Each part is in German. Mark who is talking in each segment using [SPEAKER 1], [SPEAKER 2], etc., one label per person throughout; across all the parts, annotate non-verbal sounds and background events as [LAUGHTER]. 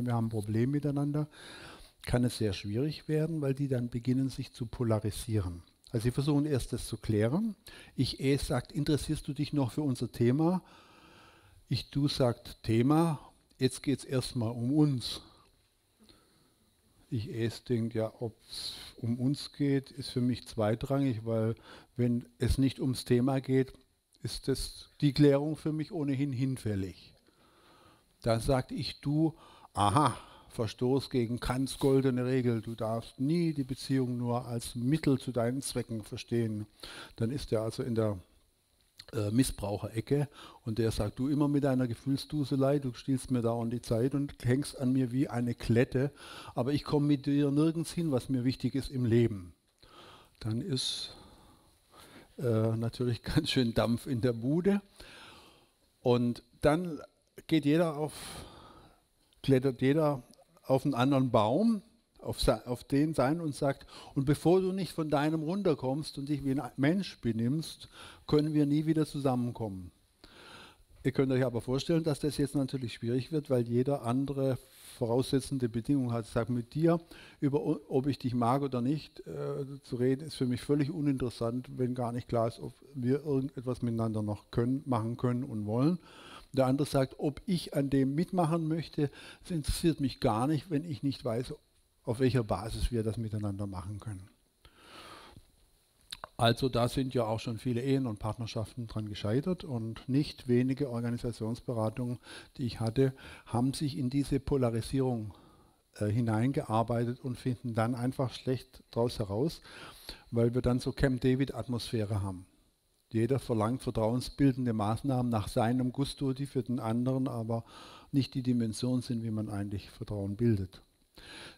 [SPEAKER 1] wir haben ein Problem miteinander, kann es sehr schwierig werden, weil die dann beginnen, sich zu polarisieren. Also sie versuchen erst das zu klären. Ich eh sagt, interessierst du dich noch für unser Thema? Ich du sagt Thema, jetzt geht es erstmal um uns. Ich es denke, ja, ob es um uns geht, ist für mich zweitrangig, weil wenn es nicht ums Thema geht, ist das die Klärung für mich ohnehin hinfällig. Da sagt ich du, aha, Verstoß gegen Kants goldene Regel, du darfst nie die Beziehung nur als Mittel zu deinen Zwecken verstehen. Dann ist er also in der äh, Missbraucherecke und der sagt, du immer mit deiner Gefühlsduselei, du stiehlst mir dauernd die Zeit und hängst an mir wie eine Klette, aber ich komme mit dir nirgends hin, was mir wichtig ist im Leben. Dann ist äh, natürlich [LAUGHS] ganz schön Dampf in der Bude und dann geht jeder auf klettert jeder auf einen anderen Baum, auf, auf den sein und sagt, und bevor du nicht von deinem runterkommst und dich wie ein Mensch benimmst, können wir nie wieder zusammenkommen. Ihr könnt euch aber vorstellen, dass das jetzt natürlich schwierig wird, weil jeder andere voraussetzende Bedingung hat. Sage mit dir, über ob ich dich mag oder nicht, äh, zu reden, ist für mich völlig uninteressant, wenn gar nicht klar ist, ob wir irgendetwas miteinander noch können, machen können und wollen. Der andere sagt, ob ich an dem mitmachen möchte, das interessiert mich gar nicht, wenn ich nicht weiß, auf welcher Basis wir das miteinander machen können. Also da sind ja auch schon viele Ehen und Partnerschaften dran gescheitert und nicht wenige Organisationsberatungen, die ich hatte, haben sich in diese Polarisierung äh, hineingearbeitet und finden dann einfach schlecht daraus heraus, weil wir dann so Camp David Atmosphäre haben. Jeder verlangt vertrauensbildende Maßnahmen nach seinem Gusto, die für den anderen aber nicht die Dimension sind, wie man eigentlich Vertrauen bildet.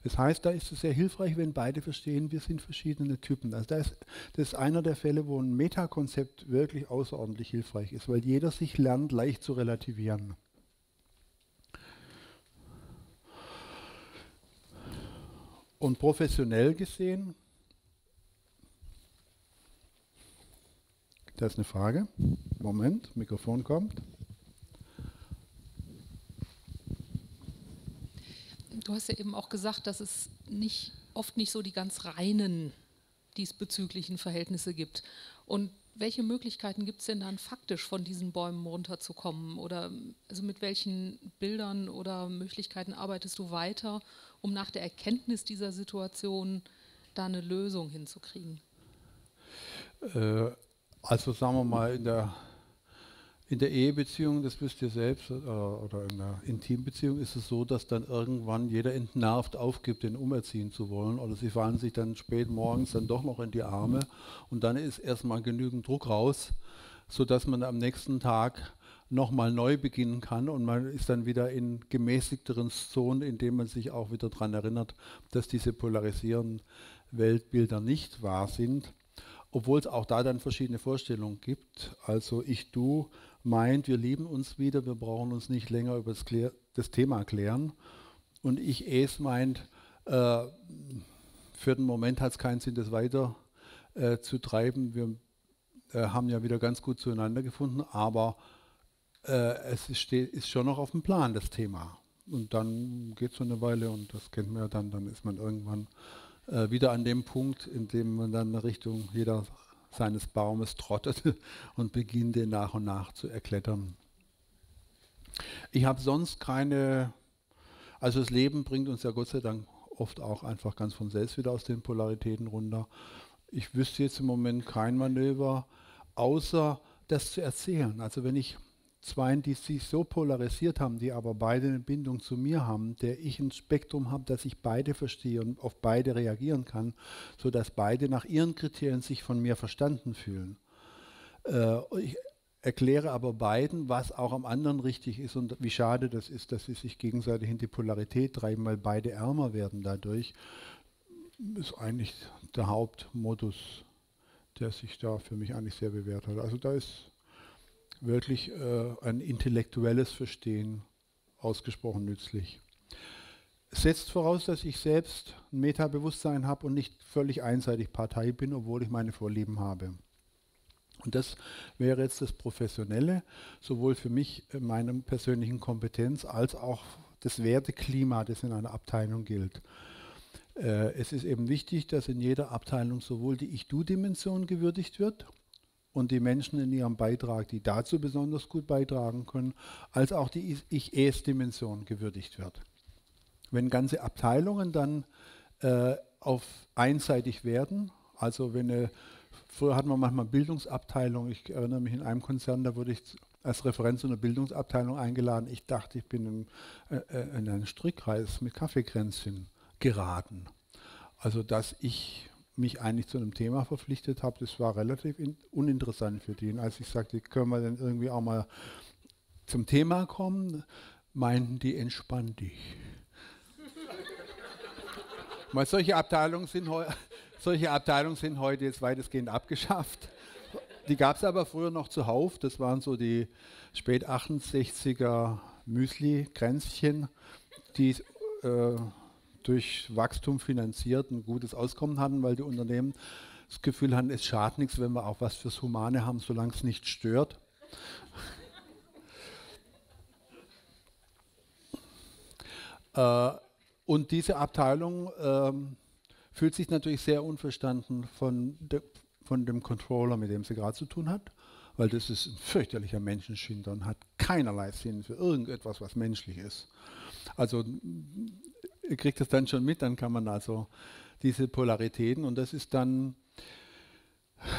[SPEAKER 1] Das heißt, da ist es sehr hilfreich, wenn beide verstehen, wir sind verschiedene Typen. Also das, das ist einer der Fälle, wo ein Metakonzept wirklich außerordentlich hilfreich ist, weil jeder sich lernt, leicht zu relativieren. Und professionell gesehen Da ist eine Frage. Moment, Mikrofon kommt.
[SPEAKER 2] Du hast ja eben auch gesagt, dass es nicht, oft nicht so die ganz reinen diesbezüglichen Verhältnisse gibt. Und welche Möglichkeiten gibt es denn dann faktisch von diesen Bäumen runterzukommen? Oder also mit welchen Bildern oder Möglichkeiten arbeitest du weiter, um nach der Erkenntnis dieser Situation da eine Lösung hinzukriegen?
[SPEAKER 1] Äh, also sagen wir mal, in der, in der Ehebeziehung, das wisst ihr selbst, oder, äh, oder in der Intimbeziehung ist es so, dass dann irgendwann jeder entnervt aufgibt, den umerziehen zu wollen. Oder sie fallen sich dann spät morgens dann doch noch in die Arme. Und dann ist erstmal genügend Druck raus, sodass man am nächsten Tag nochmal neu beginnen kann. Und man ist dann wieder in gemäßigteren Zonen, in denen man sich auch wieder daran erinnert, dass diese polarisierenden Weltbilder nicht wahr sind obwohl es auch da dann verschiedene Vorstellungen gibt. Also ich, du meint, wir lieben uns wieder, wir brauchen uns nicht länger über das, Klär das Thema klären. Und ich, es meint, äh, für den Moment hat es keinen Sinn, das weiter äh, zu treiben. Wir äh, haben ja wieder ganz gut zueinander gefunden, aber äh, es ist, ist, schon noch auf dem Plan, das Thema. Und dann geht es so eine Weile und das kennt man ja dann, dann ist man irgendwann äh, wieder an dem Punkt, in dem man dann Richtung jeder seines Baumes trottet [LAUGHS] und beginnt, den nach und nach zu erklettern. Ich habe sonst keine, also das Leben bringt uns ja Gott sei Dank oft auch einfach ganz von selbst wieder aus den Polaritäten runter. Ich wüsste jetzt im Moment kein Manöver, außer das zu erzählen. Also wenn ich zwei, die sich so polarisiert haben, die aber beide eine Bindung zu mir haben, der ich ein Spektrum habe, dass ich beide verstehe und auf beide reagieren kann, sodass beide nach ihren Kriterien sich von mir verstanden fühlen. Äh, ich erkläre aber beiden, was auch am anderen richtig ist und wie schade das ist, dass sie sich gegenseitig in die Polarität treiben, weil beide ärmer werden dadurch. Ist eigentlich der Hauptmodus, der sich da für mich eigentlich sehr bewährt hat. Also da ist wirklich äh, ein intellektuelles Verstehen ausgesprochen nützlich. Setzt voraus, dass ich selbst ein Metabewusstsein habe und nicht völlig einseitig Partei bin, obwohl ich meine Vorlieben habe. Und das wäre jetzt das Professionelle, sowohl für mich, meine persönlichen Kompetenz, als auch das Werteklima, das in einer Abteilung gilt. Äh, es ist eben wichtig, dass in jeder Abteilung sowohl die Ich-Du-Dimension gewürdigt wird und die Menschen in ihrem Beitrag, die dazu besonders gut beitragen können, als auch die Ich-Es-Dimension gewürdigt wird. Wenn ganze Abteilungen dann äh, auf einseitig werden, also wenn eine, früher hatten wir manchmal Bildungsabteilung, ich erinnere mich in einem Konzern, da wurde ich als Referent zu einer Bildungsabteilung eingeladen. Ich dachte, ich bin in, äh, äh in einen Strickkreis mit Kaffeekränzchen geraten. Also dass ich mich eigentlich zu einem Thema verpflichtet habe, das war relativ uninteressant für die. Und als ich sagte, können wir denn irgendwie auch mal zum Thema kommen, meinten die, entspann dich. [LAUGHS] Weil solche Abteilungen, sind solche Abteilungen sind heute jetzt weitestgehend abgeschafft. Die gab es aber früher noch zuhauf. Das waren so die spät 68er Müsli-Kränzchen, die äh, durch Wachstum finanziert ein gutes Auskommen hatten, weil die Unternehmen das Gefühl hatten, es schadet nichts, wenn wir auch was fürs Humane haben, solange es nicht stört. [LAUGHS] äh, und diese Abteilung äh, fühlt sich natürlich sehr unverstanden von, de, von dem Controller, mit dem sie gerade zu tun hat, weil das ist ein fürchterlicher Menschenschinder und hat keinerlei Sinn für irgendetwas, was menschlich ist. Also kriegt das dann schon mit, dann kann man also diese Polaritäten und das ist dann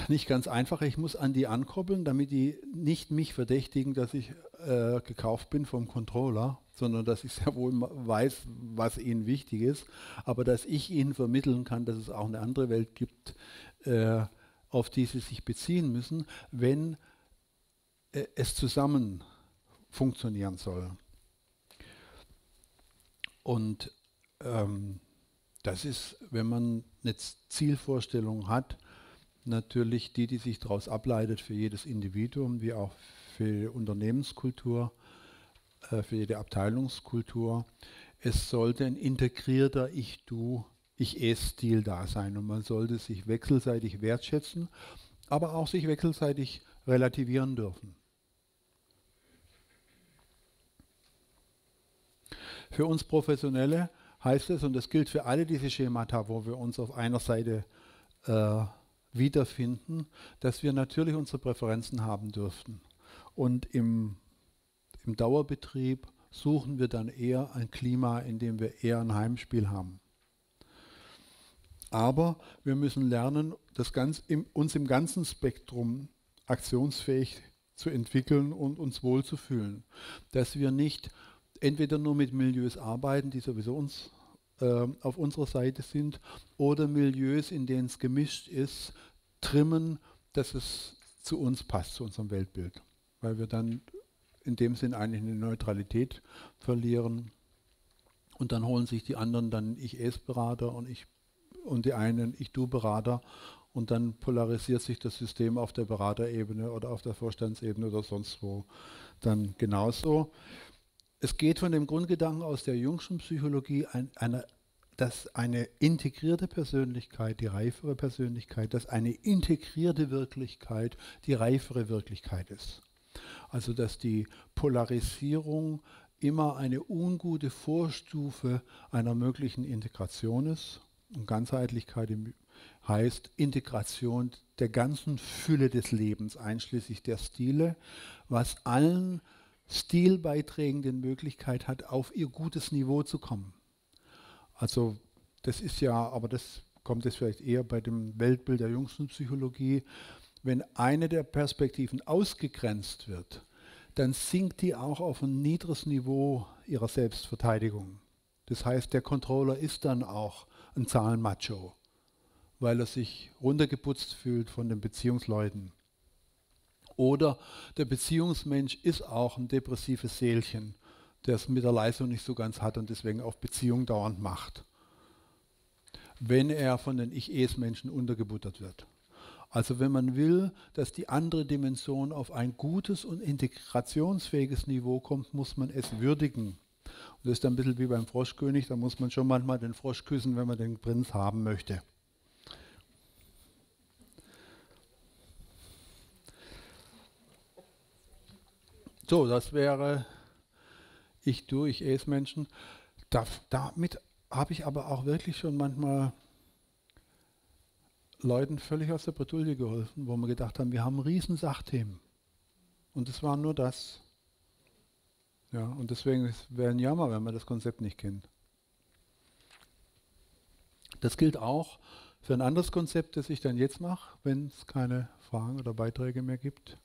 [SPEAKER 1] nicht ganz einfach. Ich muss an die ankoppeln, damit die nicht mich verdächtigen, dass ich äh, gekauft bin vom Controller, sondern dass ich sehr wohl weiß, was ihnen wichtig ist, aber dass ich ihnen vermitteln kann, dass es auch eine andere Welt gibt, äh, auf die sie sich beziehen müssen, wenn äh, es zusammen funktionieren soll. Und ähm, das ist, wenn man eine Zielvorstellung hat, natürlich die, die sich daraus ableitet für jedes Individuum, wie auch für Unternehmenskultur, äh, für jede Abteilungskultur. Es sollte ein integrierter Ich-Du, Ich-Es-Stil da sein und man sollte sich wechselseitig wertschätzen, aber auch sich wechselseitig relativieren dürfen. Für uns Professionelle heißt es, und das gilt für alle diese Schemata, wo wir uns auf einer Seite äh, wiederfinden, dass wir natürlich unsere Präferenzen haben dürften. Und im, im Dauerbetrieb suchen wir dann eher ein Klima, in dem wir eher ein Heimspiel haben. Aber wir müssen lernen, das ganz im, uns im ganzen Spektrum aktionsfähig zu entwickeln und uns wohlzufühlen. Dass wir nicht entweder nur mit Milieus arbeiten, die sowieso uns äh, auf unserer Seite sind, oder Milieus, in denen es gemischt ist, trimmen, dass es zu uns passt, zu unserem Weltbild. Weil wir dann in dem Sinn eigentlich eine Neutralität verlieren. Und dann holen sich die anderen dann Ich-Es-Berater und ich und die einen Ich-Du-Berater und dann polarisiert sich das System auf der Beraterebene oder auf der Vorstandsebene oder sonst wo dann genauso es geht von dem Grundgedanken aus der Jungschen Psychologie, ein, eine, dass eine integrierte Persönlichkeit, die reifere Persönlichkeit, dass eine integrierte Wirklichkeit die reifere Wirklichkeit ist. Also dass die Polarisierung immer eine ungute Vorstufe einer möglichen Integration ist. Und Ganzheitlichkeit heißt Integration der ganzen Fülle des Lebens, einschließlich der Stile, was allen Stilbeiträgen die Möglichkeit hat, auf ihr gutes Niveau zu kommen. Also das ist ja, aber das kommt jetzt vielleicht eher bei dem Weltbild der jüngsten Psychologie, wenn eine der Perspektiven ausgegrenzt wird, dann sinkt die auch auf ein niedriges Niveau ihrer Selbstverteidigung. Das heißt, der Controller ist dann auch ein Zahlenmacho, weil er sich runtergeputzt fühlt von den Beziehungsleuten. Oder der Beziehungsmensch ist auch ein depressives Seelchen, der es mit der Leistung nicht so ganz hat und deswegen auf Beziehung dauernd macht. Wenn er von den Ich-Es-Menschen untergebuttert wird. Also wenn man will, dass die andere Dimension auf ein gutes und integrationsfähiges Niveau kommt, muss man es würdigen. Und das ist ein bisschen wie beim Froschkönig, da muss man schon manchmal den Frosch küssen, wenn man den Prinz haben möchte. So, das wäre Ich, du, ich, es Menschen. Da, damit habe ich aber auch wirklich schon manchmal Leuten völlig aus der Bredouille geholfen, wo wir gedacht haben, wir haben riesen Sachthemen. Und es war nur das. Ja, und deswegen wäre ein Jammer, wenn man das Konzept nicht kennt. Das gilt auch für ein anderes Konzept, das ich dann jetzt mache, wenn es keine Fragen oder Beiträge mehr gibt.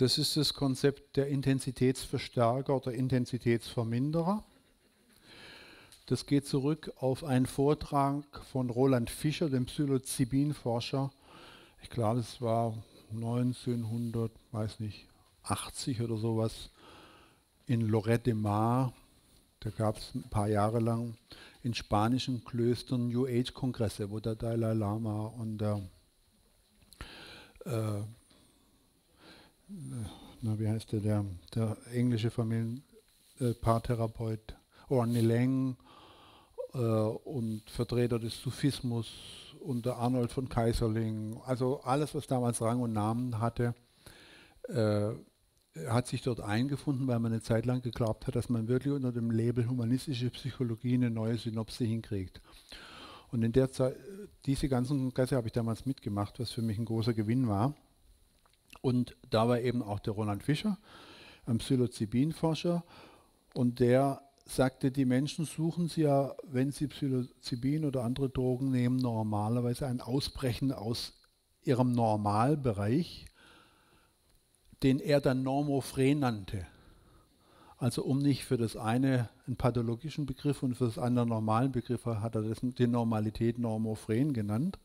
[SPEAKER 1] Das ist das Konzept der Intensitätsverstärker oder Intensitätsverminderer. Das geht zurück auf einen Vortrag von Roland Fischer, dem Psilocybin-Forscher. Ich glaube, es war 1900, weiß nicht, 80 oder sowas in Lorette de Mar. Da gab es ein paar Jahre lang in spanischen Klöstern New Age-Kongresse, wo der Dalai Lama und der äh, na, wie heißt der, der, der englische Familienpaartherapeut, äh, Orny Leng äh, und Vertreter des Sufismus und der Arnold von Kaiserling, also alles, was damals Rang und Namen hatte, äh, hat sich dort eingefunden, weil man eine Zeit lang geglaubt hat, dass man wirklich unter dem Label humanistische Psychologie eine neue Synopse hinkriegt. Und in der Zeit, diese ganzen Kongresse habe ich damals mitgemacht, was für mich ein großer Gewinn war. Und da war eben auch der Roland Fischer, ein Psilocybin-Forscher, und der sagte, die Menschen suchen sie ja, wenn sie Psilocybin oder andere Drogen nehmen, normalerweise ein Ausbrechen aus ihrem Normalbereich, den er dann Normophren nannte. Also um nicht für das eine einen pathologischen Begriff und für das andere einen normalen Begriff hat er das, die Normalität Normophren genannt.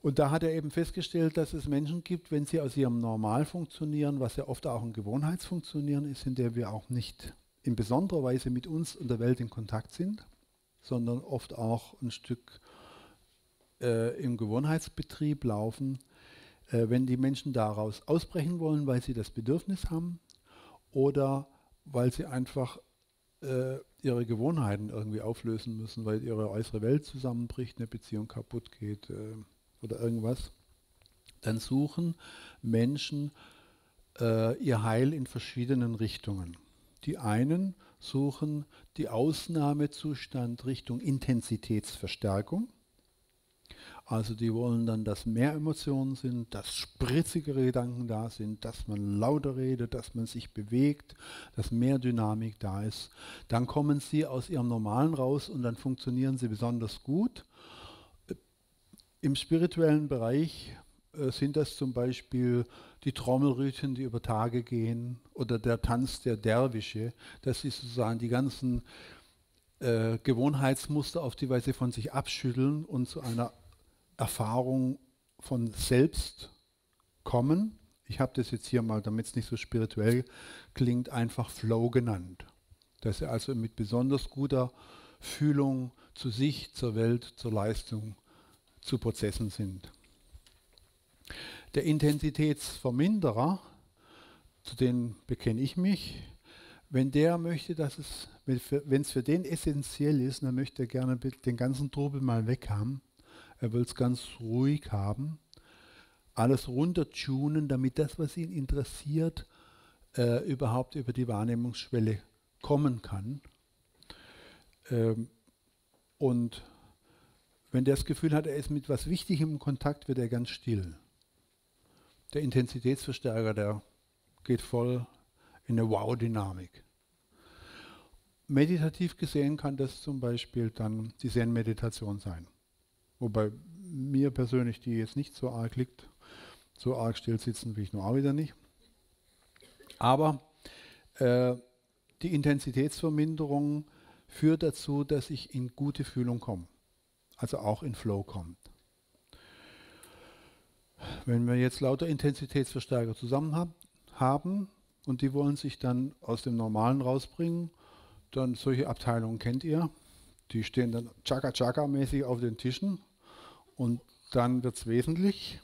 [SPEAKER 1] Und da hat er eben festgestellt, dass es Menschen gibt, wenn sie aus ihrem Normal funktionieren, was ja oft auch ein Gewohnheitsfunktionieren ist, in der wir auch nicht in besonderer Weise mit uns und der Welt in Kontakt sind, sondern oft auch ein Stück äh, im Gewohnheitsbetrieb laufen, äh, wenn die Menschen daraus ausbrechen wollen, weil sie das Bedürfnis haben oder weil sie einfach äh, ihre Gewohnheiten irgendwie auflösen müssen, weil ihre äußere Welt zusammenbricht, eine Beziehung kaputt geht. Oder irgendwas, dann suchen Menschen äh, ihr Heil in verschiedenen Richtungen. Die einen suchen die Ausnahmezustand Richtung Intensitätsverstärkung. Also die wollen dann, dass mehr Emotionen sind, dass spritzigere Gedanken da sind, dass man lauter redet, dass man sich bewegt, dass mehr Dynamik da ist. Dann kommen sie aus ihrem Normalen raus und dann funktionieren sie besonders gut. Im spirituellen Bereich äh, sind das zum Beispiel die Trommelrüten, die über Tage gehen, oder der Tanz der Derwische. Das ist sozusagen die ganzen äh, Gewohnheitsmuster auf die Weise von sich abschütteln und zu einer Erfahrung von selbst kommen. Ich habe das jetzt hier mal, damit es nicht so spirituell klingt, einfach Flow genannt. Dass er also mit besonders guter Fühlung zu sich, zur Welt, zur Leistung zu Prozessen sind. Der Intensitätsverminderer, zu dem bekenne ich mich, wenn der möchte, dass es, wenn es für den essentiell ist, dann möchte er gerne den ganzen Trubel mal weg haben. Er will es ganz ruhig haben, alles runtertunen, damit das, was ihn interessiert, äh, überhaupt über die Wahrnehmungsschwelle kommen kann. Ähm, und wenn der das Gefühl hat, er ist mit was Wichtigem in Kontakt, wird er ganz still. Der Intensitätsverstärker, der geht voll in eine Wow-Dynamik. Meditativ gesehen kann das zum Beispiel dann die Zen-Meditation sein. Wobei mir persönlich die jetzt nicht so arg liegt. So arg still sitzen will ich nur auch wieder nicht. Aber äh, die Intensitätsverminderung führt dazu, dass ich in gute Fühlung komme also auch in Flow kommt. Wenn wir jetzt lauter Intensitätsverstärker zusammen haben und die wollen sich dann aus dem Normalen rausbringen, dann solche Abteilungen kennt ihr. Die stehen dann Chaka-Chaka-mäßig auf den Tischen und dann wird es wesentlich.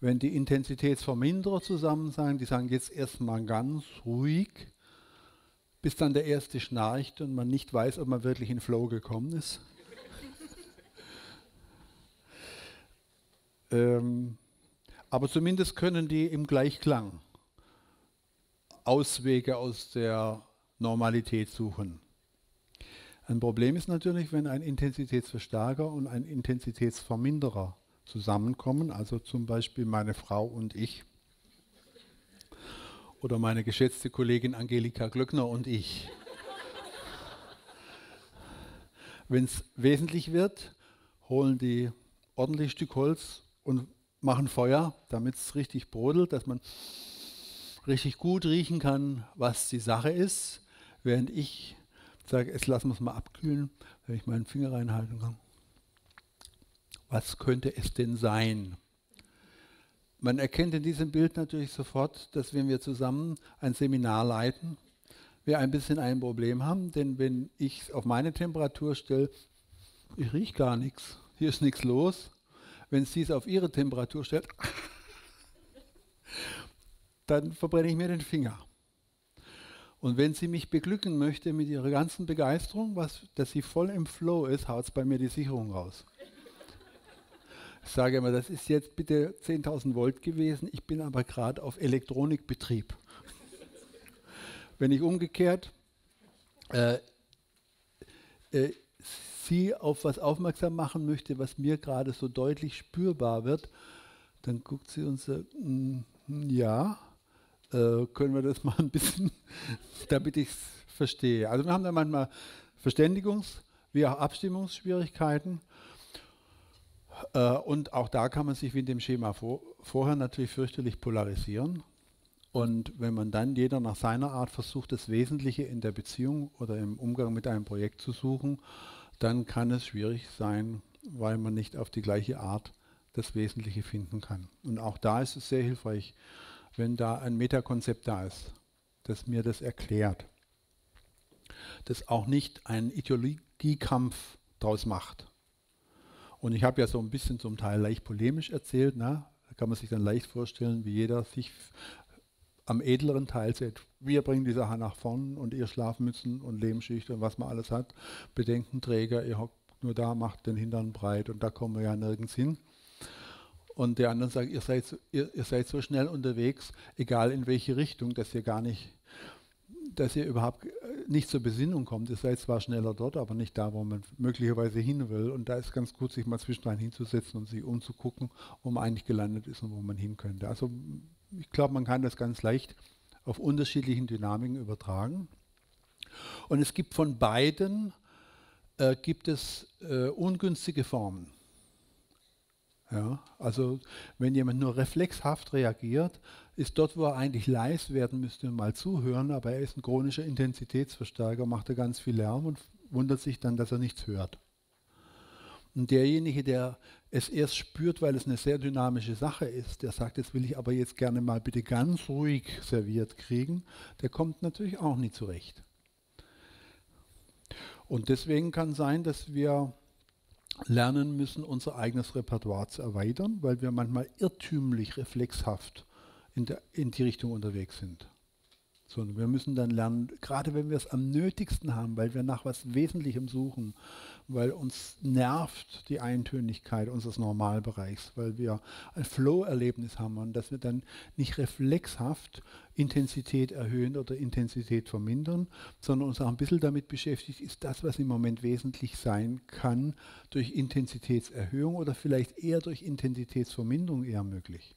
[SPEAKER 1] Wenn die Intensitätsverminderer zusammen sein, die sagen jetzt erstmal ganz ruhig, bis dann der erste schnarcht und man nicht weiß, ob man wirklich in Flow gekommen ist. [LAUGHS] ähm, Aber zumindest können die im Gleichklang Auswege aus der Normalität suchen. Ein Problem ist natürlich, wenn ein Intensitätsverstärker und ein Intensitätsverminderer zusammenkommen, also zum Beispiel meine Frau und ich oder meine geschätzte Kollegin Angelika Glöckner und ich. Wenn es wesentlich wird, holen die ordentlich Stück Holz und machen Feuer, damit es richtig brodelt, dass man richtig gut riechen kann, was die Sache ist, während ich sage, jetzt lassen wir es mal abkühlen, wenn ich meinen Finger reinhalten kann. Was könnte es denn sein? Man erkennt in diesem Bild natürlich sofort, dass wenn wir zusammen ein Seminar leiten, wir ein bisschen ein Problem haben, denn wenn ich es auf meine Temperatur stelle, ich rieche gar nichts, hier ist nichts los. Wenn Sie es auf Ihre Temperatur stellt, [LAUGHS] dann verbrenne ich mir den Finger. Und wenn sie mich beglücken möchte mit ihrer ganzen Begeisterung, was, dass sie voll im Flow ist, haut es bei mir die Sicherung raus. Ich sage immer, das ist jetzt bitte 10.000 Volt gewesen, ich bin aber gerade auf Elektronikbetrieb. [LAUGHS] wenn ich umgekehrt äh, äh, Sie auf was aufmerksam machen möchte, was mir gerade so deutlich spürbar wird, dann guckt sie und sagt, mm, ja, äh, können wir das [LAUGHS] mal ein bisschen, damit ich es verstehe. Also wir haben da manchmal Verständigungs- wie auch Abstimmungsschwierigkeiten. Äh, und auch da kann man sich wie in dem Schema vor, vorher natürlich fürchterlich polarisieren. Und wenn man dann jeder nach seiner Art versucht, das Wesentliche in der Beziehung oder im Umgang mit einem Projekt zu suchen, dann kann es schwierig sein, weil man nicht auf die gleiche Art das Wesentliche finden kann. Und auch da ist es sehr hilfreich, wenn da ein Metakonzept da ist, das mir das erklärt, das auch nicht einen Ideologiekampf daraus macht. Und ich habe ja so ein bisschen zum Teil leicht polemisch erzählt, ne? da kann man sich dann leicht vorstellen, wie jeder sich am edleren Teil sieht. Wir bringen die Sache nach vorn und ihr Schlafmützen und Lehmschicht und was man alles hat, Bedenkenträger, ihr hockt nur da, macht den Hintern breit und da kommen wir ja nirgends hin und die anderen sagen, ihr seid, ihr, ihr seid so schnell unterwegs, egal in welche Richtung, dass ihr gar nicht, dass ihr überhaupt äh, nicht zur Besinnung kommt. Ihr seid zwar schneller dort, aber nicht da, wo man möglicherweise hin will. Und da ist ganz gut, sich mal zwischendrin hinzusetzen und sich umzugucken, wo man eigentlich gelandet ist und wo man hin könnte. Also ich glaube, man kann das ganz leicht auf unterschiedlichen Dynamiken übertragen. Und es gibt von beiden äh, gibt es äh, ungünstige Formen. Ja, also wenn jemand nur reflexhaft reagiert, ist dort, wo er eigentlich leise werden müsste, mal zuhören, aber er ist ein chronischer Intensitätsverstärker, macht er ganz viel Lärm und wundert sich dann, dass er nichts hört. Und derjenige, der es erst spürt, weil es eine sehr dynamische Sache ist, der sagt, das will ich aber jetzt gerne mal bitte ganz ruhig serviert kriegen, der kommt natürlich auch nie zurecht. Und deswegen kann sein, dass wir lernen müssen, unser eigenes Repertoire zu erweitern, weil wir manchmal irrtümlich, reflexhaft in, der, in die Richtung unterwegs sind. So, wir müssen dann lernen, gerade wenn wir es am nötigsten haben, weil wir nach was Wesentlichem suchen, weil uns nervt die Eintönigkeit unseres Normalbereichs, weil wir ein Flow-Erlebnis haben und dass wir dann nicht reflexhaft Intensität erhöhen oder Intensität vermindern, sondern uns auch ein bisschen damit beschäftigt, ist das, was im Moment wesentlich sein kann, durch Intensitätserhöhung oder vielleicht eher durch Intensitätsverminderung eher möglich.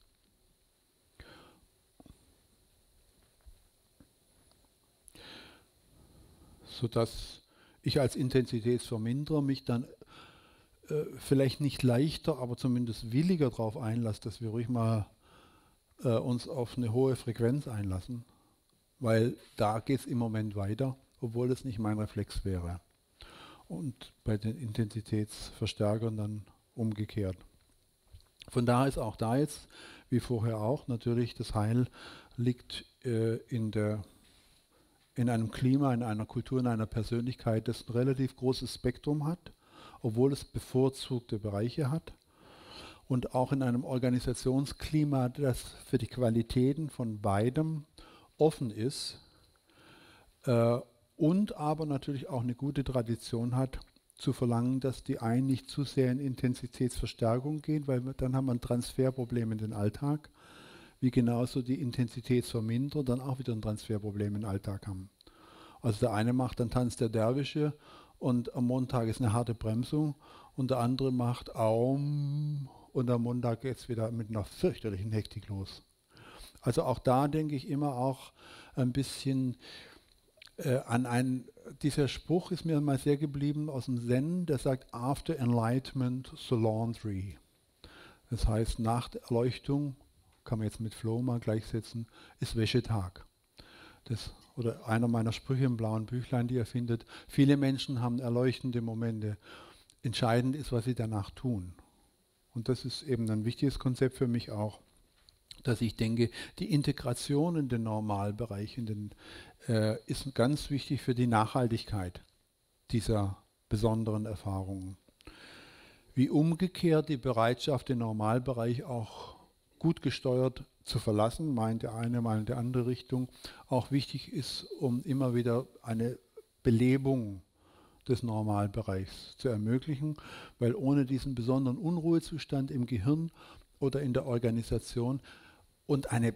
[SPEAKER 1] Sodass ich als Intensitätsverminderer mich dann äh, vielleicht nicht leichter, aber zumindest williger darauf einlasse, dass wir ruhig mal äh, uns auf eine hohe Frequenz einlassen, weil da geht es im Moment weiter, obwohl es nicht mein Reflex wäre. Und bei den Intensitätsverstärkern dann umgekehrt. Von daher ist auch da jetzt, wie vorher auch, natürlich das Heil liegt äh, in der in einem Klima, in einer Kultur, in einer Persönlichkeit, das ein relativ großes Spektrum hat, obwohl es bevorzugte Bereiche hat. Und auch in einem Organisationsklima, das für die Qualitäten von beidem offen ist äh, und aber natürlich auch eine gute Tradition hat zu verlangen, dass die einen nicht zu sehr in Intensitätsverstärkung gehen, weil dann haben wir ein Transferproblem in den Alltag, wie genauso die Intensitätsverminderer dann auch wieder ein Transferproblem im Alltag haben. Also der eine macht dann Tanz der Derwische und am Montag ist eine harte Bremsung und der andere macht Aum und am Montag geht es wieder mit einer fürchterlichen Hektik los. Also auch da denke ich immer auch ein bisschen äh, an einen, dieser Spruch ist mir mal sehr geblieben aus dem Zen, der sagt, after enlightenment, the laundry. Das heißt, nach der Erleuchtung, kann man jetzt mit Flow mal gleichsetzen, ist Wäschetag. Das, oder einer meiner Sprüche im blauen Büchlein, die er findet, viele Menschen haben erleuchtende Momente. Entscheidend ist, was sie danach tun. Und das ist eben ein wichtiges Konzept für mich auch dass ich denke, die Integration in den Normalbereich in den, äh, ist ganz wichtig für die Nachhaltigkeit dieser besonderen Erfahrungen. Wie umgekehrt die Bereitschaft, den Normalbereich auch gut gesteuert zu verlassen, meint der eine, meint der andere Richtung, auch wichtig ist, um immer wieder eine Belebung des Normalbereichs zu ermöglichen, weil ohne diesen besonderen Unruhezustand im Gehirn oder in der Organisation und eine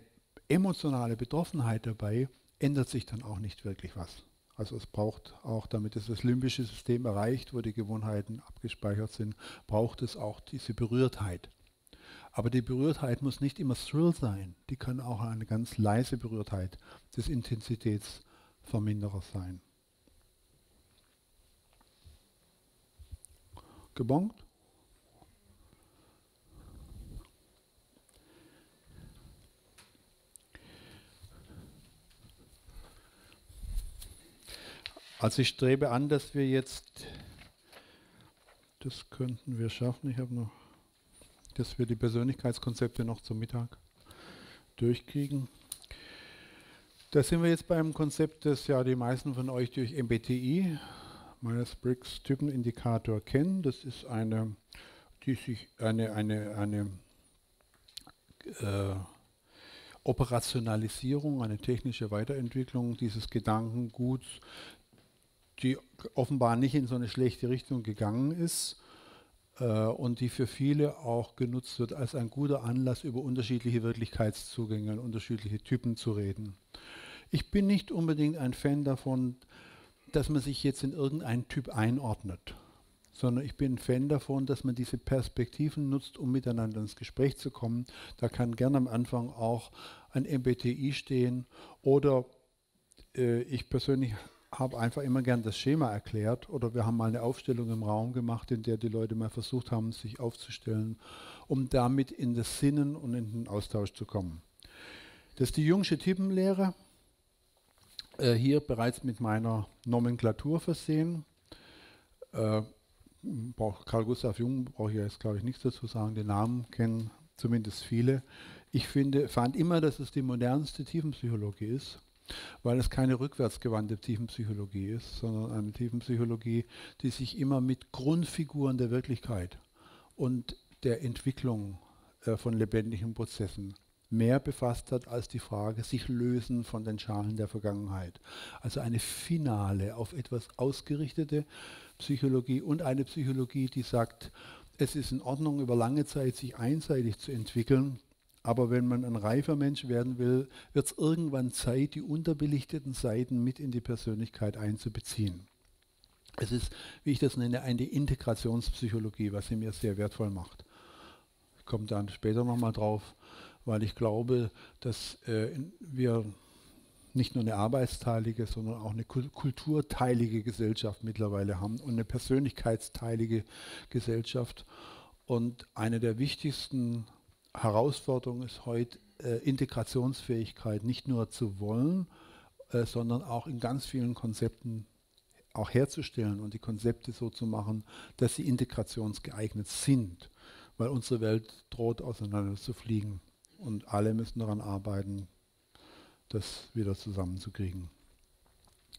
[SPEAKER 1] emotionale Betroffenheit dabei, ändert sich dann auch nicht wirklich was. Also es braucht auch, damit es das limbische System erreicht, wo die Gewohnheiten abgespeichert sind, braucht es auch diese Berührtheit. Aber die Berührtheit muss nicht immer Thrill sein. Die kann auch eine ganz leise Berührtheit des Intensitätsverminderers sein. Gebongt? Also ich strebe an, dass wir jetzt, das könnten wir schaffen, ich habe noch, dass wir die Persönlichkeitskonzepte noch zum Mittag durchkriegen. Da sind wir jetzt beim Konzept, das ja die meisten von euch durch MBTI, Myers-Briggs Typenindikator kennen. Das ist eine, die sich eine, eine, eine äh, Operationalisierung, eine technische Weiterentwicklung dieses Gedankenguts, die offenbar nicht in so eine schlechte Richtung gegangen ist und die für viele auch genutzt wird als ein guter Anlass, über unterschiedliche Wirklichkeitszugänge und unterschiedliche Typen zu reden. Ich bin nicht unbedingt ein Fan davon, dass man sich jetzt in irgendeinen Typ einordnet, sondern ich bin ein Fan davon, dass man diese Perspektiven nutzt, um miteinander ins Gespräch zu kommen. Da kann gerne am Anfang auch ein MBTI stehen oder äh, ich persönlich habe einfach immer gern das Schema erklärt oder wir haben mal eine Aufstellung im Raum gemacht, in der die Leute mal versucht haben, sich aufzustellen, um damit in das Sinnen und in den Austausch zu kommen. Das ist die Jungsche Typenlehre, äh, hier bereits mit meiner Nomenklatur versehen. Äh, Karl Gustav Jung brauche ich jetzt, glaube ich, nichts dazu sagen. Den Namen kennen zumindest viele. Ich finde, fand immer, dass es die modernste Tiefenpsychologie ist weil es keine rückwärtsgewandte Tiefenpsychologie ist, sondern eine Tiefenpsychologie, die sich immer mit Grundfiguren der Wirklichkeit und der Entwicklung äh, von lebendigen Prozessen mehr befasst hat als die Frage, sich lösen von den Schalen der Vergangenheit. Also eine finale, auf etwas ausgerichtete Psychologie und eine Psychologie, die sagt, es ist in Ordnung, über lange Zeit sich einseitig zu entwickeln, aber wenn man ein reifer Mensch werden will, wird es irgendwann Zeit, die unterbelichteten Seiten mit in die Persönlichkeit einzubeziehen. Es ist, wie ich das nenne, eine Integrationspsychologie, was sie mir sehr wertvoll macht. Ich komme dann später nochmal drauf, weil ich glaube, dass äh, wir nicht nur eine arbeitsteilige, sondern auch eine kulturteilige Gesellschaft mittlerweile haben und eine persönlichkeitsteilige Gesellschaft. Und eine der wichtigsten Herausforderung ist heute äh, Integrationsfähigkeit nicht nur zu wollen, äh, sondern auch in ganz vielen Konzepten auch herzustellen und die Konzepte so zu machen, dass sie integrationsgeeignet sind, weil unsere Welt droht auseinander zu fliegen und alle müssen daran arbeiten, das wieder zusammenzukriegen.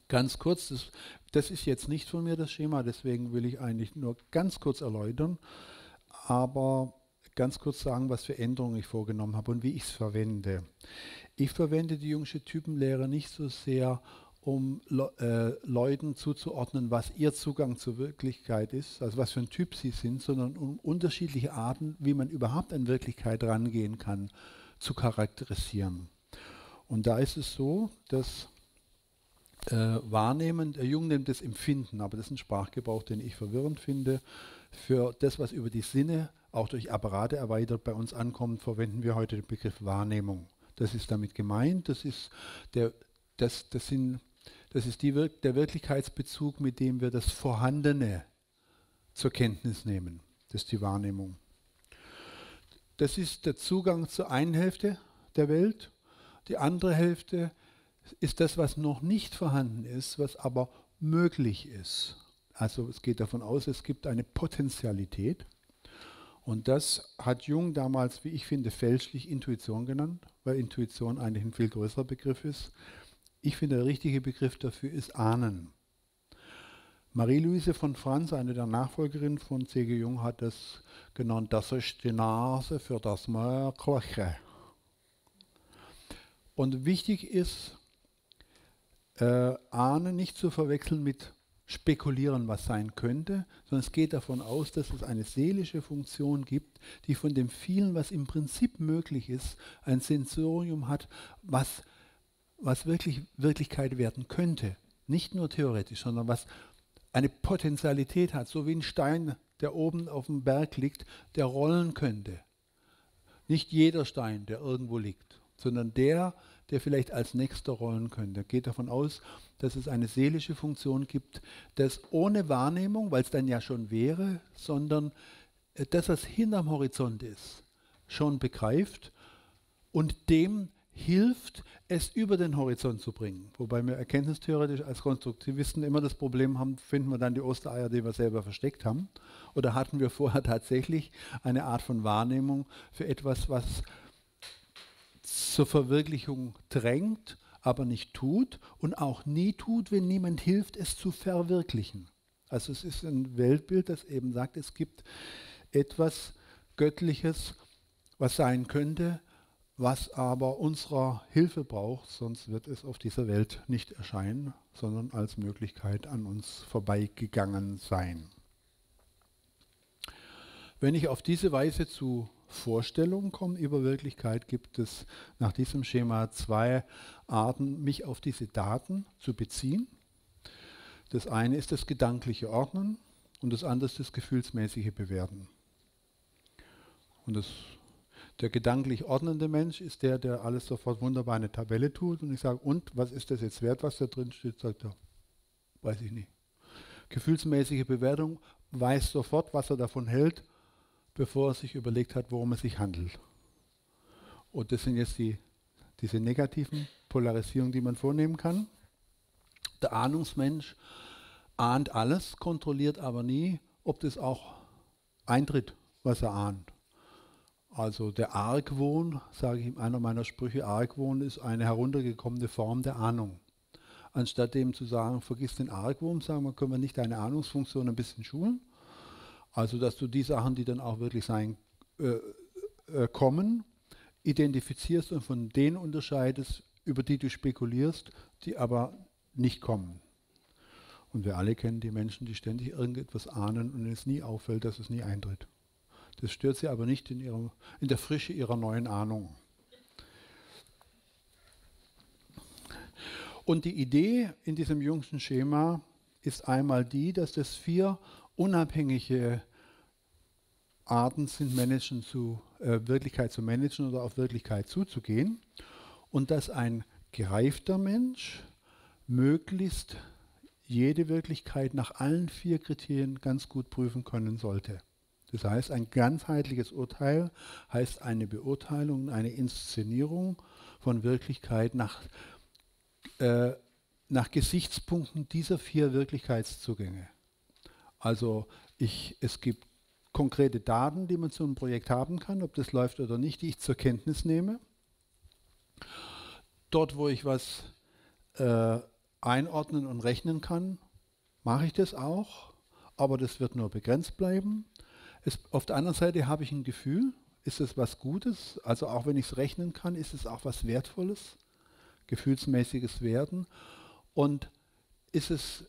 [SPEAKER 1] Ganz kurz, das, das ist jetzt nicht von mir das Schema, deswegen will ich eigentlich nur ganz kurz erläutern, aber ganz kurz sagen, was für Änderungen ich vorgenommen habe und wie ich es verwende. Ich verwende die Jungsche Typenlehre nicht so sehr, um äh, Leuten zuzuordnen, was ihr Zugang zur Wirklichkeit ist, also was für ein Typ sie sind, sondern um unterschiedliche Arten, wie man überhaupt an Wirklichkeit rangehen kann, zu charakterisieren. Und da ist es so, dass äh, Wahrnehmen, der Jung nimmt das Empfinden, aber das ist ein Sprachgebrauch, den ich verwirrend finde. Für das, was über die Sinne auch durch Apparate erweitert bei uns ankommt, verwenden wir heute den Begriff Wahrnehmung. Das ist damit gemeint, das ist, der, das, das sind, das ist die, der Wirklichkeitsbezug, mit dem wir das Vorhandene zur Kenntnis nehmen. Das ist die Wahrnehmung. Das ist der Zugang zur einen Hälfte der Welt. Die andere Hälfte ist das, was noch nicht vorhanden ist, was aber möglich ist. Also es geht davon aus, es gibt eine Potentialität. Und das hat Jung damals, wie ich finde, fälschlich Intuition genannt, weil Intuition eigentlich ein viel größerer Begriff ist. Ich finde, der richtige Begriff dafür ist Ahnen. Marie-Louise von Franz, eine der Nachfolgerinnen von C.G. Jung, hat das genannt, das ist die Nase für das Mögliche. Und wichtig ist, äh, Ahnen nicht zu verwechseln mit spekulieren, was sein könnte, sondern es geht davon aus, dass es eine seelische Funktion gibt, die von dem vielen, was im Prinzip möglich ist, ein Sensorium hat, was, was wirklich Wirklichkeit werden könnte. Nicht nur theoretisch, sondern was eine Potenzialität hat, so wie ein Stein, der oben auf dem Berg liegt, der rollen könnte. Nicht jeder Stein, der irgendwo liegt, sondern der, der vielleicht als nächster rollen könnte. Geht davon aus, dass es eine seelische Funktion gibt, das ohne Wahrnehmung, weil es dann ja schon wäre, sondern äh, das, was hinterm Horizont ist, schon begreift und dem hilft, es über den Horizont zu bringen. Wobei wir erkenntnistheoretisch als Konstruktivisten immer das Problem haben, finden wir dann die Ostereier, die wir selber versteckt haben? Oder hatten wir vorher [LAUGHS] tatsächlich eine Art von Wahrnehmung für etwas, was zur Verwirklichung drängt, aber nicht tut und auch nie tut, wenn niemand hilft, es zu verwirklichen. Also es ist ein Weltbild, das eben sagt, es gibt etwas Göttliches, was sein könnte, was aber unserer Hilfe braucht, sonst wird es auf dieser Welt nicht erscheinen, sondern als Möglichkeit an uns vorbeigegangen sein. Wenn ich auf diese Weise zu Vorstellungen komme über Wirklichkeit, gibt es nach diesem Schema zwei Arten, mich auf diese Daten zu beziehen. Das eine ist das gedankliche Ordnen und das andere ist das gefühlsmäßige Bewerten. Und das, der gedanklich ordnende Mensch ist der, der alles sofort wunderbar in eine Tabelle tut und ich sage, und was ist das jetzt wert, was da drin steht? Sagt er, weiß ich nicht. Gefühlsmäßige Bewertung weiß sofort, was er davon hält bevor er sich überlegt hat, worum es sich handelt. Und das sind jetzt die, diese negativen Polarisierungen, die man vornehmen kann. Der Ahnungsmensch ahnt alles, kontrolliert aber nie, ob das auch eintritt, was er ahnt. Also der Argwohn, sage ich in einer meiner Sprüche, Argwohn ist eine heruntergekommene Form der Ahnung. Anstatt dem zu sagen, vergiss den Argwohn, sagen wir, können wir nicht deine Ahnungsfunktion ein bisschen schulen, also, dass du die Sachen, die dann auch wirklich sein äh, äh, kommen, identifizierst und von denen unterscheidest, über die du spekulierst, die aber nicht kommen. Und wir alle kennen die Menschen, die ständig irgendetwas ahnen und es nie auffällt, dass es nie eintritt. Das stört sie aber nicht in, ihrem, in der Frische ihrer neuen Ahnung. Und die Idee in diesem jüngsten Schema ist einmal die, dass das vier unabhängige Arten sind, Menschen zu äh, Wirklichkeit zu managen oder auf Wirklichkeit zuzugehen. Und dass ein gereifter Mensch möglichst jede Wirklichkeit nach allen vier Kriterien ganz gut prüfen können sollte. Das heißt, ein ganzheitliches Urteil heißt eine Beurteilung, eine Inszenierung von Wirklichkeit nach, äh, nach Gesichtspunkten dieser vier Wirklichkeitszugänge. Also ich, es gibt konkrete Daten, die man zu einem Projekt haben kann, ob das läuft oder nicht, die ich zur Kenntnis nehme. Dort, wo ich was äh, einordnen und rechnen kann, mache ich das auch, aber das wird nur begrenzt bleiben. Es, auf der anderen Seite habe ich ein Gefühl, ist es was Gutes? Also auch wenn ich es rechnen kann, ist es auch was Wertvolles, gefühlsmäßiges Werden. Und ist es,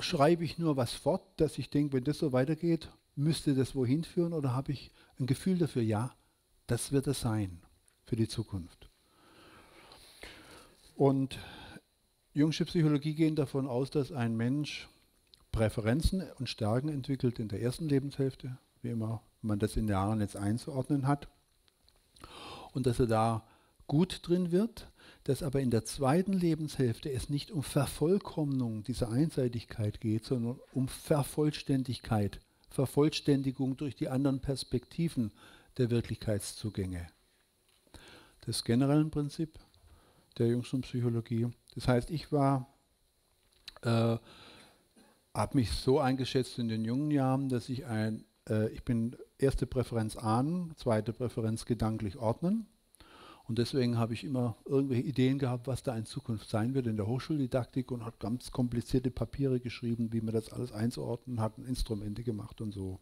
[SPEAKER 1] schreibe ich nur was fort, dass ich denke, wenn das so weitergeht, müsste das wohin führen oder habe ich ein Gefühl dafür, ja, das wird es sein für die Zukunft. Und Jungsche Psychologie geht davon aus, dass ein Mensch Präferenzen und Stärken entwickelt in der ersten Lebenshälfte, wie immer man das in Jahren jetzt einzuordnen hat, und dass er da gut drin wird, dass aber in der zweiten Lebenshälfte es nicht um Vervollkommnung dieser Einseitigkeit geht, sondern um Vervollständigkeit, Vervollständigung durch die anderen Perspektiven der Wirklichkeitszugänge. Das generelle Prinzip der jüngsten Psychologie. Das heißt, ich war, äh, habe mich so eingeschätzt in den jungen Jahren, dass ich ein, äh, ich bin erste Präferenz ahnen, zweite Präferenz gedanklich ordnen. Und deswegen habe ich immer irgendwelche Ideen gehabt, was da in Zukunft sein wird in der Hochschuldidaktik und habe ganz komplizierte Papiere geschrieben, wie man das alles einzuordnen hat und Instrumente gemacht und so.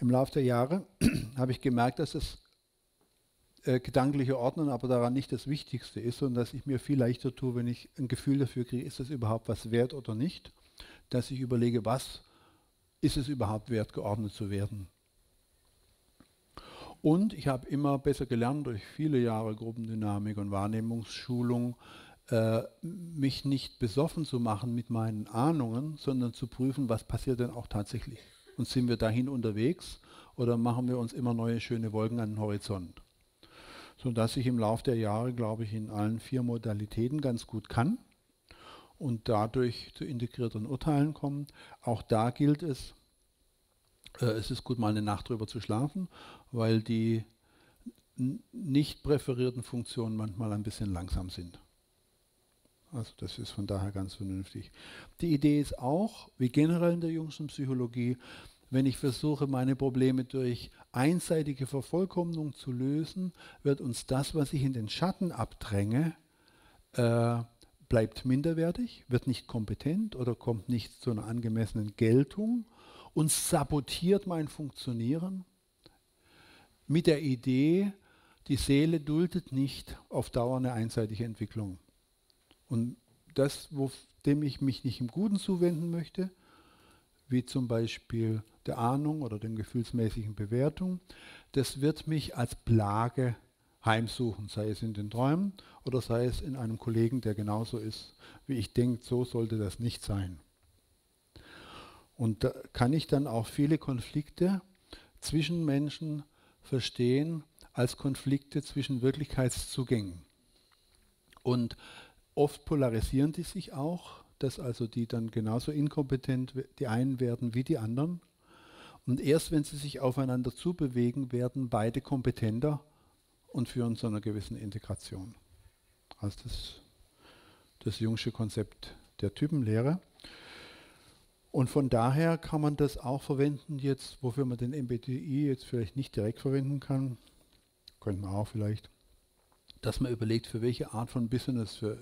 [SPEAKER 1] Im Laufe der Jahre [CLEARS THROAT] habe ich gemerkt, dass das äh, gedankliche Ordnen aber daran nicht das Wichtigste ist, sondern dass ich mir viel leichter tue, wenn ich ein Gefühl dafür kriege, ist das überhaupt was wert oder nicht, dass ich überlege, was ist es überhaupt wert, geordnet zu werden. Und ich habe immer besser gelernt durch viele Jahre Gruppendynamik und Wahrnehmungsschulung, äh, mich nicht besoffen zu machen mit meinen Ahnungen, sondern zu prüfen, was passiert denn auch tatsächlich. Und sind wir dahin unterwegs oder machen wir uns immer neue schöne Wolken an den Horizont? Sodass ich im Laufe der Jahre, glaube ich, in allen vier Modalitäten ganz gut kann und dadurch zu integrierten Urteilen kommen. Auch da gilt es, es ist gut, mal eine Nacht drüber zu schlafen, weil die nicht präferierten Funktionen manchmal ein bisschen langsam sind. Also das ist von daher ganz vernünftig. Die Idee ist auch, wie generell in der jüngsten Psychologie, wenn ich versuche, meine Probleme durch einseitige Vervollkommnung zu lösen, wird uns das, was ich in den Schatten abdränge, äh, bleibt minderwertig, wird nicht kompetent oder kommt nicht zu einer angemessenen Geltung und sabotiert mein Funktionieren mit der Idee, die Seele duldet nicht auf Dauer eine einseitige Entwicklung. Und das, wo, dem ich mich nicht im Guten zuwenden möchte, wie zum Beispiel der Ahnung oder den gefühlsmäßigen Bewertung, das wird mich als Plage heimsuchen, sei es in den Träumen oder sei es in einem Kollegen, der genauso ist, wie ich denke, so sollte das nicht sein. Und da kann ich dann auch viele Konflikte zwischen Menschen verstehen als Konflikte zwischen Wirklichkeitszugängen. Und oft polarisieren die sich auch, dass also die dann genauso inkompetent die einen werden wie die anderen. Und erst wenn sie sich aufeinander zubewegen, werden beide kompetenter und führen zu einer gewissen Integration. Also das, das jungsche Konzept der Typenlehre. Und von daher kann man das auch verwenden jetzt, wofür man den MBTI jetzt vielleicht nicht direkt verwenden kann, könnte man auch vielleicht, dass man überlegt, für welche Art von Business, für,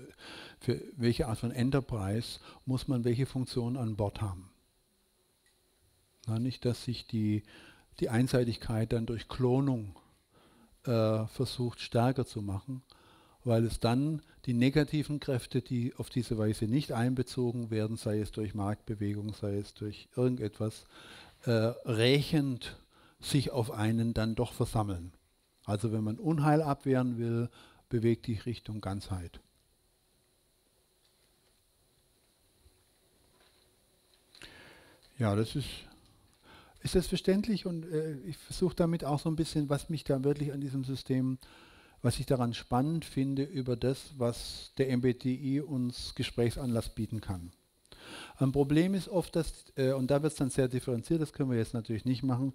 [SPEAKER 1] für welche Art von Enterprise muss man welche Funktionen an Bord haben. Na, nicht, dass sich die, die Einseitigkeit dann durch Klonung äh, versucht stärker zu machen, weil es dann die negativen Kräfte, die auf diese Weise nicht einbezogen werden, sei es durch Marktbewegung, sei es durch irgendetwas, äh, rächend sich auf einen dann doch versammeln. Also wenn man Unheil abwehren will, bewegt dich Richtung Ganzheit. Ja, das ist, ist das verständlich und äh, ich versuche damit auch so ein bisschen, was mich da wirklich an diesem System was ich daran spannend finde über das, was der MBTI uns Gesprächsanlass bieten kann. Ein Problem ist oft, dass, äh, und da wird es dann sehr differenziert, das können wir jetzt natürlich nicht machen,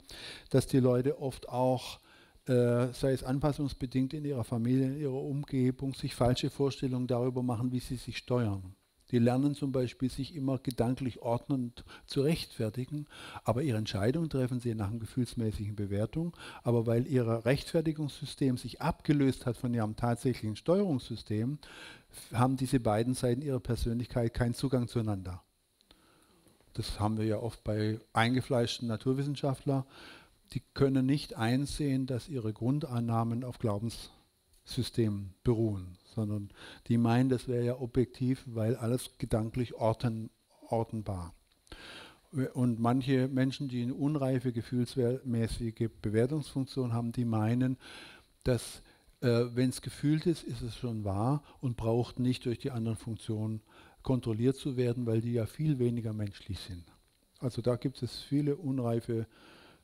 [SPEAKER 1] dass die Leute oft auch, äh, sei es anpassungsbedingt in ihrer Familie, in ihrer Umgebung, sich falsche Vorstellungen darüber machen, wie sie sich steuern. Die lernen zum Beispiel, sich immer gedanklich ordnend zu rechtfertigen, aber ihre Entscheidung treffen sie nach einer gefühlsmäßigen Bewertung. Aber weil ihr Rechtfertigungssystem sich abgelöst hat von ihrem tatsächlichen Steuerungssystem, haben diese beiden Seiten ihrer Persönlichkeit keinen Zugang zueinander. Das haben wir ja oft bei eingefleischten Naturwissenschaftlern. Die können nicht einsehen, dass ihre Grundannahmen auf Glaubens System beruhen, sondern die meinen, das wäre ja objektiv, weil alles gedanklich orten, ortenbar. Und manche Menschen, die eine unreife gefühlsmäßige Bewertungsfunktion haben, die meinen, dass äh, wenn es gefühlt ist, ist es schon wahr und braucht nicht durch die anderen Funktionen kontrolliert zu werden, weil die ja viel weniger menschlich sind. Also da gibt es viele unreife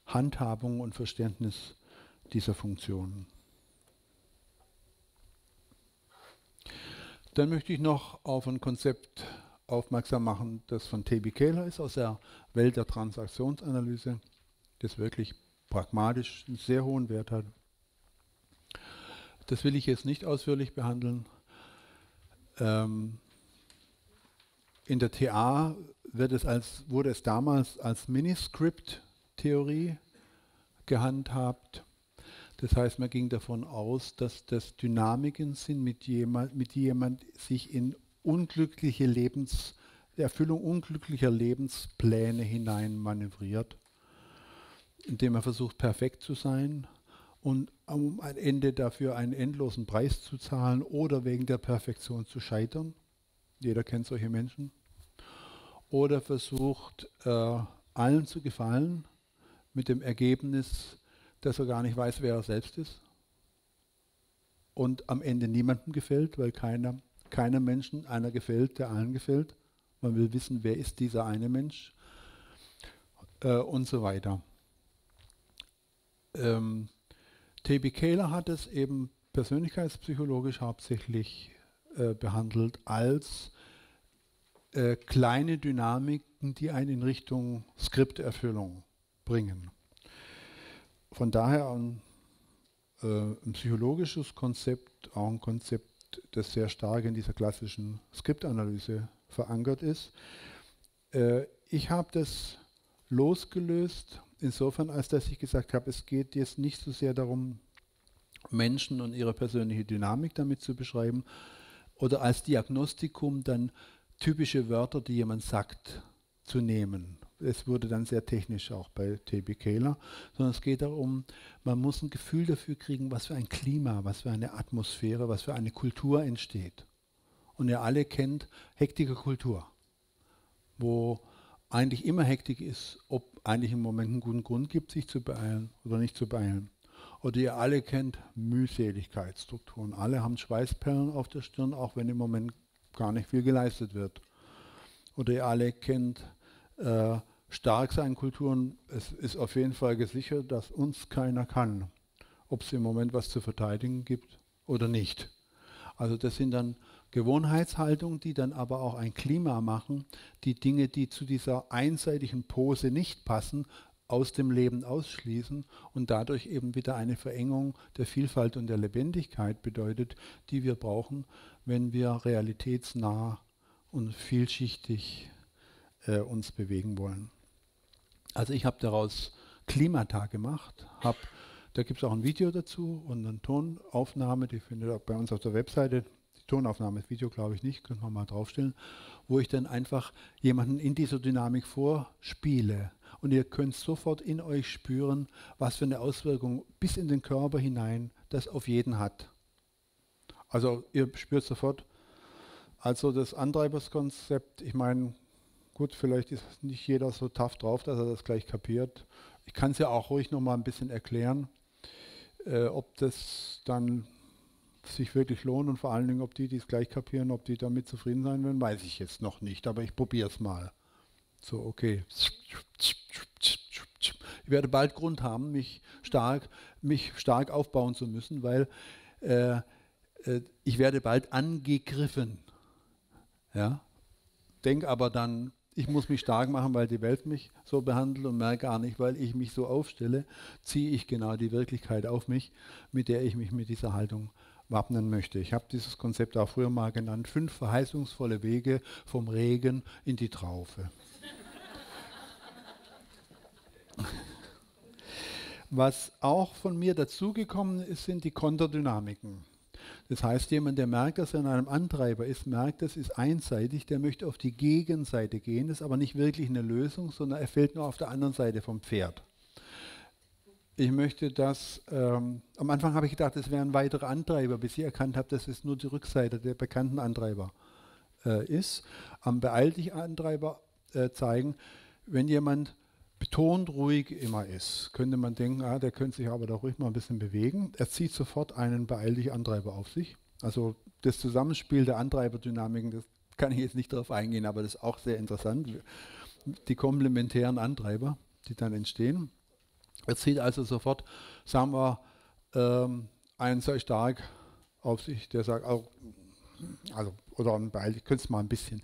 [SPEAKER 1] Handhabungen und Verständnis dieser Funktionen. Dann möchte ich noch auf ein Konzept aufmerksam machen, das von T.B. Kehler ist, aus der Welt der Transaktionsanalyse, das wirklich pragmatisch einen sehr hohen Wert hat. Das will ich jetzt nicht ausführlich behandeln. Ähm, in der TA wird es als, wurde es damals als Miniscript-Theorie gehandhabt. Das heißt, man ging davon aus, dass das Dynamiken sind, mit jemand, mit jemand sich in unglückliche Lebens, Erfüllung unglücklicher Lebenspläne hinein manövriert, indem er versucht, perfekt zu sein und um am Ende dafür einen endlosen Preis zu zahlen oder wegen der Perfektion zu scheitern. Jeder kennt solche Menschen. Oder versucht, äh, allen zu gefallen mit dem Ergebnis, dass er gar nicht weiß, wer er selbst ist. Und am Ende niemandem gefällt, weil keiner, keiner Menschen einer gefällt, der allen gefällt. Man will wissen, wer ist dieser eine Mensch äh, und so weiter. Ähm, T.B. Kehler hat es eben persönlichkeitspsychologisch hauptsächlich äh, behandelt als äh, kleine Dynamiken, die einen in Richtung Skripterfüllung bringen. Von daher ein, äh, ein psychologisches Konzept, auch ein Konzept, das sehr stark in dieser klassischen Skriptanalyse verankert ist. Äh, ich habe das losgelöst insofern, als dass ich gesagt habe, es geht jetzt nicht so sehr darum, Menschen und ihre persönliche Dynamik damit zu beschreiben oder als Diagnostikum dann typische Wörter, die jemand sagt, zu nehmen. Es wurde dann sehr technisch auch bei T.B. Kehler, sondern es geht darum, man muss ein Gefühl dafür kriegen, was für ein Klima, was für eine Atmosphäre, was für eine Kultur entsteht. Und ihr alle kennt hektische Kultur, wo eigentlich immer Hektik ist, ob eigentlich im Moment einen guten Grund gibt, sich zu beeilen oder nicht zu beeilen. Oder ihr alle kennt Mühseligkeitsstrukturen. Alle haben Schweißperlen auf der Stirn, auch wenn im Moment gar nicht viel geleistet wird. Oder ihr alle kennt äh, stark sein Kulturen. Es ist auf jeden Fall gesichert, dass uns keiner kann, ob es im Moment was zu verteidigen gibt oder nicht. Also das sind dann Gewohnheitshaltung, die dann aber auch ein Klima machen, die Dinge, die zu dieser einseitigen Pose nicht passen, aus dem Leben ausschließen und dadurch eben wieder eine Verengung der Vielfalt und der Lebendigkeit bedeutet, die wir brauchen, wenn wir realitätsnah und vielschichtig äh, uns bewegen wollen. Also ich habe daraus Klimatag gemacht, hab, da gibt es auch ein Video dazu und eine Tonaufnahme, die findet ihr bei uns auf der Webseite Tonaufnahme, das Video glaube ich nicht, können wir mal draufstellen, wo ich dann einfach jemanden in dieser Dynamik vorspiele. Und ihr könnt sofort in euch spüren, was für eine Auswirkung bis in den Körper hinein das auf jeden hat. Also ihr spürt sofort, also das Antreiberskonzept, ich meine, gut, vielleicht ist nicht jeder so tough drauf, dass er das gleich kapiert. Ich kann es ja auch ruhig noch mal ein bisschen erklären, äh, ob das dann sich wirklich lohnt und vor allen Dingen, ob die, die es gleich kapieren, ob die damit zufrieden sein werden, weiß ich jetzt noch nicht, aber ich probiere es mal. So, okay. Ich werde bald Grund haben, mich stark, mich stark aufbauen zu müssen, weil äh, äh, ich werde bald angegriffen. Ja? Denk aber dann, ich muss mich stark machen, weil die Welt mich so behandelt und merke gar nicht, weil ich mich so aufstelle, ziehe ich genau die Wirklichkeit auf mich, mit der ich mich mit dieser Haltung wappnen möchte. Ich habe dieses Konzept auch früher mal genannt, fünf verheißungsvolle Wege vom Regen in die Traufe. Was auch von mir dazugekommen ist, sind die Konterdynamiken. Das heißt, jemand, der merkt, dass er in einem Antreiber ist, merkt, das ist einseitig, der möchte auf die Gegenseite gehen, das ist aber nicht wirklich eine Lösung, sondern er fällt nur auf der anderen Seite vom Pferd. ich möchte das, ähm, am Anfang habe ich gedacht, es wären weitere Antreiber, bis ich erkannt habe, dass es nur die Rückseite der bekannten Antreiber äh, ist. Am Beeil dich Antreiber äh, zeigen, wenn jemand betont ruhig immer ist, könnte man denken, ah, der könnte sich aber doch ruhig mal ein bisschen bewegen. Er zieht sofort einen Beeil dich Antreiber auf sich. Also das Zusammenspiel der Antreiberdynamiken, das kann ich jetzt nicht darauf eingehen, aber das ist auch sehr interessant. Die komplementären Antreiber, die dann entstehen. Er zieht also sofort, sagen wir, ähm, einen sehr stark auf sich, der sagt, auch, also, oder ein Beil, ich könnte es mal ein bisschen.